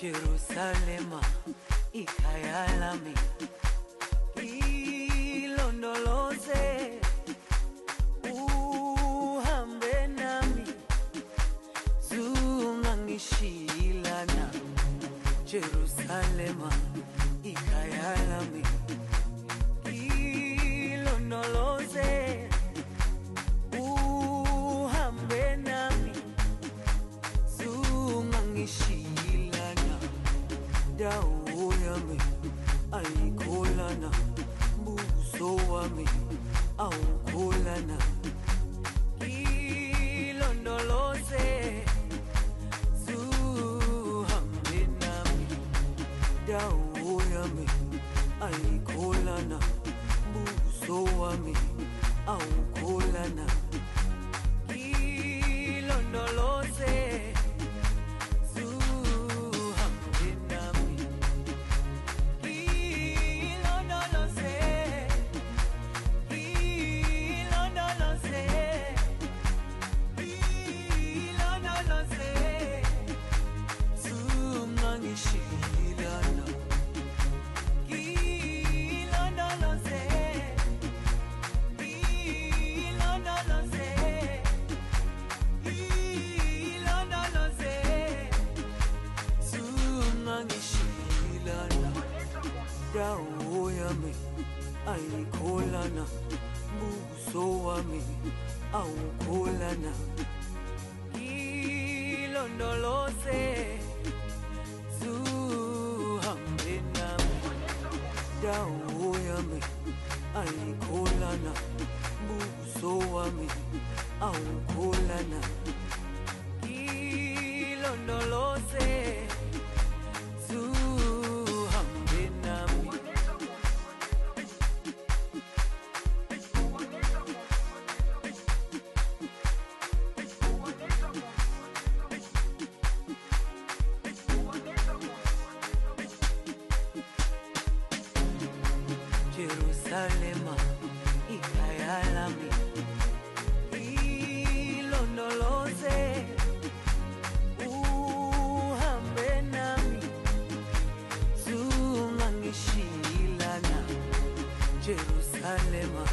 Jerusalema ikhaya lami ilondoloze uhambe nami. Zungangishilana Jerusalema ikhaya buso wami awukholana ilondoloze zuhambe nami. Dawo yami ayikholana buso wami awukholana ilondoloze dawo yami ayikholana buso wami awukholana ilondoloze zuhambe nami dawo yami ayikholana buso wami awukholana ilondoloze Jerusalema ikhaya lami ilondoloze uhambe nami. Zungangishilana Jerusalema